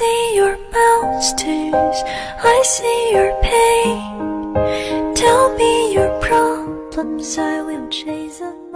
see your monsters, I see your pain. Tell me your problems, I will chase them